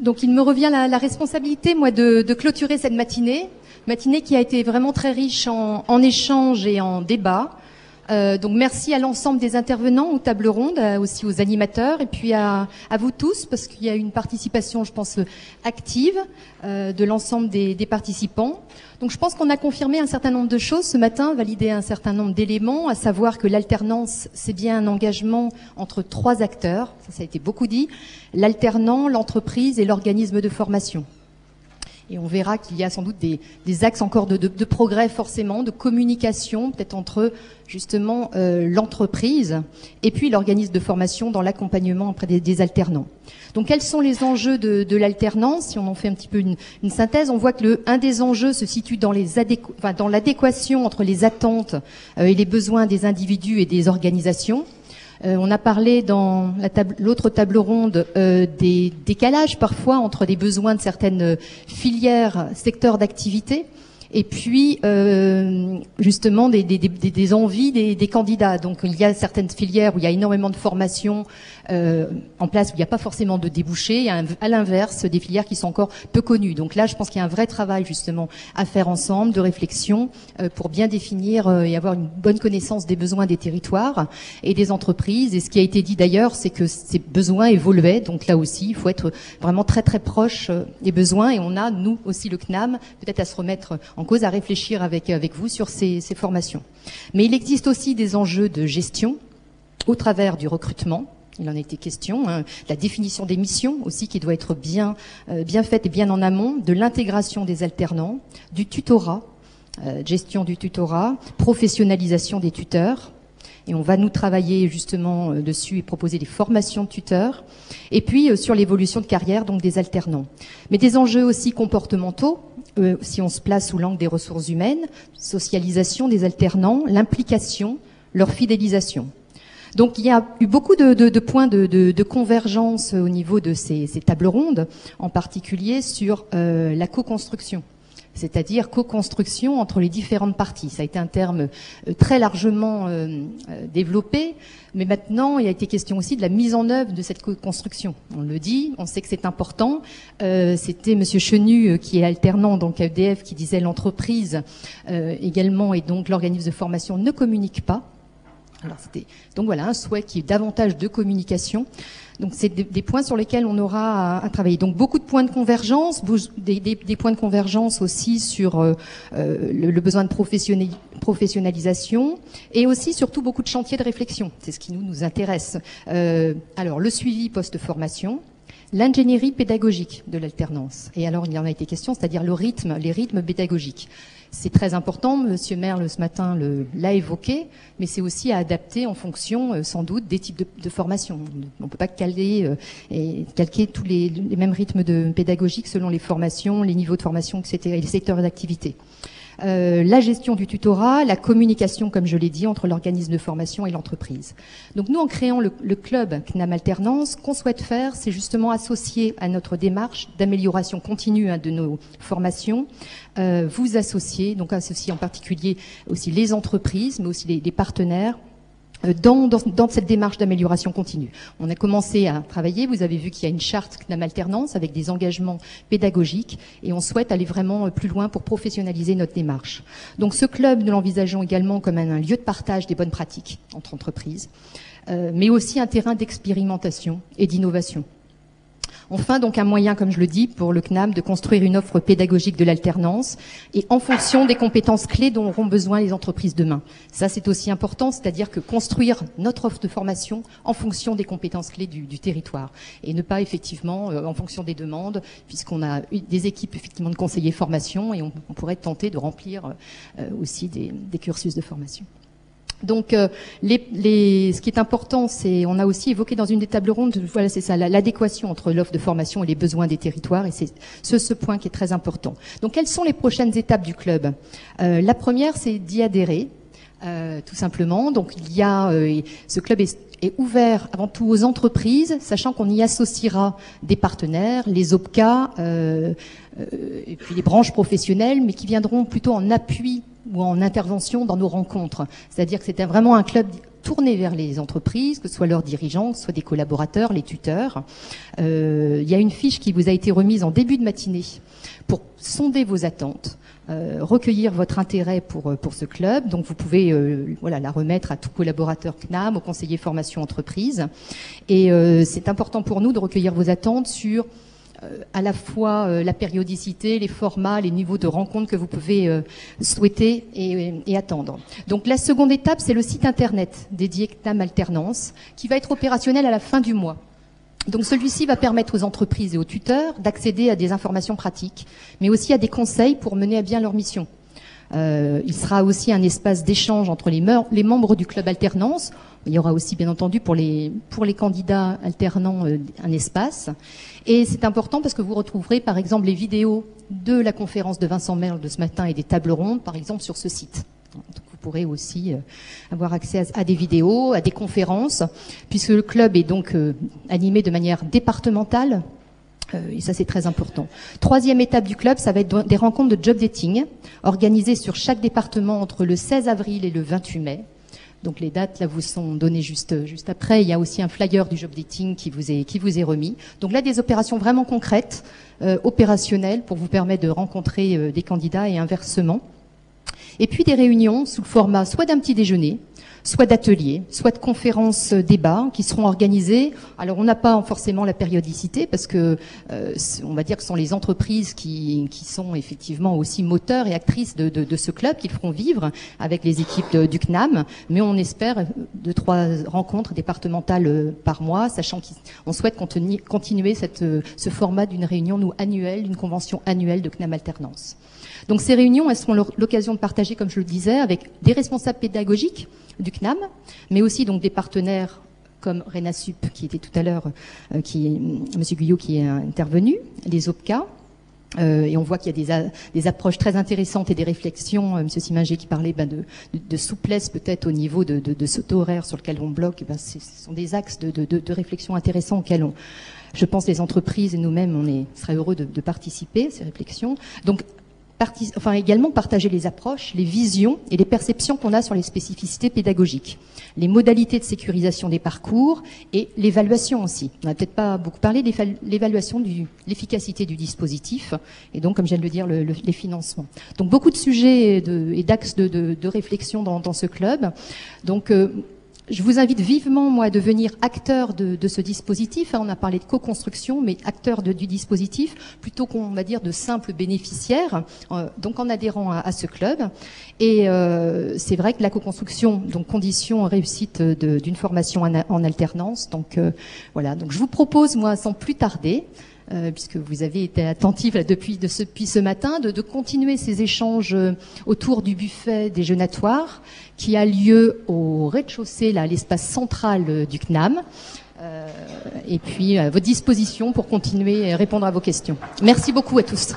Donc il me revient la, responsabilité, moi, de, de, clôturer cette matinée, matinée qui a été vraiment très riche en, en échanges et en débats. Euh, donc merci à l'ensemble des intervenants aux tables rondes, aussi aux animateurs, et puis à, vous tous, parce qu'il y a une participation, je pense, active euh, de l'ensemble des, des, participants. Donc je pense qu'on a confirmé un certain nombre de choses ce matin, validé un certain nombre d'éléments, à savoir que l'alternance, c'est bien un engagement entre trois acteurs, ça, ça a été beaucoup dit, l'alternant, l'entreprise et l'organisme de formation. Et on verra qu'il y a sans doute des, axes encore de, de, progrès forcément, de communication, peut-être entre justement euh, l'entreprise et puis l'organisme de formation dans l'accompagnement auprès des, alternants. Donc quels sont les enjeux de, l'alternance? Si on en fait un petit peu une, synthèse, on voit que le, un des enjeux se situe dans l'adéquation entre les attentes euh, et les besoins des individus et des organisations. Euh, on a parlé dans l'autre table, ronde euh, des décalages parfois entre les besoins de certaines filières, secteurs d'activité et puis euh, justement des, des, des, des envies des, candidats. Donc il y a certaines filières où il y a énormément de formation euh, en place où il n'y a pas forcément de débouchés. Il a à l'inverse des filières qui sont encore peu connues. Donc là, je pense qu'il y a un vrai travail justement à faire ensemble de réflexion euh, pour bien définir euh, et avoir une bonne connaissance des besoins des territoires et des entreprises. Et ce qui a été dit d'ailleurs, c'est que ces besoins évoluaient. Donc là aussi, il faut être vraiment très très proche euh, des besoins. Et on a nous aussi le CNAM peut-être à se remettre cause, à réfléchir avec avec vous sur ces, formations. Mais il existe aussi des enjeux de gestion au travers du recrutement il en été question, hein, la définition des missions aussi qui doit être bien, euh, bien faite et bien en amont, de l'intégration des alternants, du tutorat, euh, gestion du tutorat, professionnalisation des tuteurs. Et on va nous travailler justement euh, dessus et proposer des formations de tuteurs. Et puis euh, sur l'évolution de carrière, donc des alternants. Mais des enjeux aussi comportementaux, euh, si on se place sous l'angle des ressources humaines, socialisation des alternants, l'implication, leur fidélisation. Donc il y a eu beaucoup de, points de, convergence au niveau de ces, ces, tables rondes, en particulier sur euh, la co-construction c'est-à-dire co-construction entre les différentes parties. Ça a été un terme euh, très largement euh, euh, développé, mais maintenant il a été question aussi de la mise en œuvre de cette co-construction. On le dit, on sait que c'est important. C'était Monsieur Chenu qui est alternant donc à EDF qui disait l'entreprise également et donc l'organisme de formation ne communique pas alors donc voilà un souhait qui est davantage de communication. Donc c'est des, points sur lesquels on aura à, travailler. Donc beaucoup de points de convergence, des, points de convergence aussi sur euh, euh le, le, besoin de professionnalisation et aussi surtout beaucoup de chantiers de réflexion. C'est ce qui nous nous intéresse. Euh, alors le suivi post-formation, l'ingénierie pédagogique de l'alternance. Et alors il y en a été question, c'est-à-dire le rythme, les rythmes pédagogiques. C'est très important, Monsieur Merle ce matin l'a évoqué, mais c'est aussi à adapter en fonction, euh, sans doute, des types de, de formation. On ne peut pas caler euh, et calquer tous les, mêmes rythmes de pédagogiques selon les formations, les niveaux de formation, etc., et les secteurs d'activité. Euh, la gestion du tutorat, la communication, comme je l'ai dit, entre l'organisme de formation et l'entreprise. Donc nous, en créant le, le club CNAM Alternance, qu'on souhaite faire, c'est justement associer à notre démarche d'amélioration continue hein, de nos formations, euh, vous associer, donc associer en particulier aussi les entreprises, mais aussi les, les partenaires, dans, dans, cette démarche d'amélioration continue. On a commencé à travailler, vous avez vu qu'il y a une charte CNAM alternance avec des engagements pédagogiques et on souhaite aller vraiment euh, plus loin pour professionnaliser notre démarche. Donc ce club, nous l'envisageons également comme un, un, lieu de partage des bonnes pratiques entre entreprises, euh, mais aussi un terrain d'expérimentation et d'innovation. Enfin, donc un moyen, comme je le dis, pour le CNAM de construire une offre pédagogique de l'alternance et en fonction des compétences clés dont auront besoin les entreprises demain. Ça, c'est aussi important, c'est-à-dire que construire notre offre de formation en fonction des compétences clés du, territoire et ne pas effectivement euh, en fonction des demandes, puisqu'on a des équipes effectivement de conseillers formation et on, pourrait tenter de remplir euh, aussi des cursus de formation. Donc, euh, les, les, ce qui est important, c'est, on a aussi évoqué dans une des tables rondes, voilà, c'est ça, l'adéquation entre l'offre de formation et les besoins des territoires, et c'est ce, ce, point qui est très important. Donc, quelles sont les prochaines étapes du club? Euh, La première, c'est d'y adhérer, euh, tout simplement. Donc, il y a, euh, ce club est, est, ouvert avant tout aux entreprises, sachant qu'on y associera des partenaires, les OPCA, euh, et puis les branches professionnelles, mais qui viendront plutôt en appui ou en intervention dans nos rencontres. C'est-à-dire que c'était vraiment un club tournée vers les entreprises, que ce soit leurs dirigeants, que ce soit des collaborateurs, les tuteurs. il y a une fiche qui vous a été remise en début de matinée pour sonder vos attentes. recueillir votre intérêt pour, pour ce club. Donc vous pouvez voilà, la remettre à tout collaborateur CNAM, au conseiller formation entreprise. Et c'est important pour nous de recueillir vos attentes sur euh, à la fois euh, la périodicité, les formats, les niveaux de rencontres que vous pouvez euh, souhaiter et, attendre. Donc la seconde étape, c'est le site internet dédié CNAM Alternance qui va être opérationnel à la fin du mois. Donc celui-ci va permettre aux entreprises et aux tuteurs d'accéder à des informations pratiques, mais aussi à des conseils pour mener à bien leur mission. il sera aussi un espace d'échange entre les, membres du club alternance. Il y aura aussi, bien entendu, pour les, pour les candidats alternants, un espace. Et c'est important parce que vous retrouverez par exemple les vidéos de la conférence de Vincent Merle de ce matin et des tables rondes, par exemple, sur ce site. Donc vous pourrez aussi euh, avoir accès à, des vidéos, à des conférences, puisque le club est donc euh, animé de manière départementale. Euh, et ça, c'est très important. Troisième étape du club, ça va être des rencontres de job dating organisées sur chaque département entre le 16 avril et le 28 mai. Donc les dates là vous sont données juste juste après. Il y a aussi un flyer du job dating qui vous est qui vous est remis. Donc là des opérations vraiment concrètes, euh, opérationnelles pour vous permettre de rencontrer euh, des candidats et inversement. Et puis des réunions sous le format soit d'un petit déjeuner, soit d'ateliers, soit de conférences euh, débats qui seront organisés. Alors on n'a pas forcément la périodicité parce que euh, on va dire que ce sont les entreprises qui, qui sont effectivement aussi moteurs et actrices de, de, de ce club qui feront vivre avec les équipes du CNAM. Mais on espère deux trois rencontres départementales euh, par mois, sachant qu'on souhaite continuer cette, ce format d'une réunion nous annuelle, d'une convention annuelle de CNAM alternance. Donc ces réunions, elles seront l'occasion de partager, comme je le disais, avec des responsables pédagogiques du CNAM, mais aussi donc des partenaires comme Renasup, qui était tout à l'heure, euh, Guyot qui est intervenu, les OPCA, euh, et on voit qu'il y a des, approches très intéressantes et des réflexions. Euh, Monsieur Simanger qui parlait ben, de, souplesse peut-être au niveau de, ce taux horaire sur lequel on bloque. Ben, ce sont des axes de, réflexion intéressants auxquels on, je pense, les entreprises et nous-mêmes, on serait heureux de, participer à ces réflexions. Donc, enfin également partager les approches, les visions et les perceptions qu'on a sur les spécificités pédagogiques, les modalités de sécurisation des parcours et l'évaluation aussi. On n'a peut-être pas beaucoup parlé de l'évaluation de l'efficacité du dispositif et donc, comme je viens de le dire, les financements. Donc beaucoup de sujets et d'axes de, réflexion dans, ce club. Donc euh, je vous invite vivement, moi, à devenir acteur de, ce dispositif. On a parlé de co-construction, mais acteur du dispositif, plutôt qu'on va dire de simple bénéficiaire, euh, donc en adhérant à, ce club. Et euh, c'est vrai que la co-construction, donc condition réussite d'une formation en, alternance. Donc euh, voilà. Donc je vous propose, moi, sans plus tarder, euh, puisque vous avez été attentif depuis, de ce, depuis ce matin, de, de, continuer ces échanges euh, autour du buffet déjeunatoire qui a lieu au rez-de-chaussée, là, l'espace central euh, du CNAM. Euh, et puis à votre disposition pour continuer à répondre à vos questions. Merci beaucoup à tous.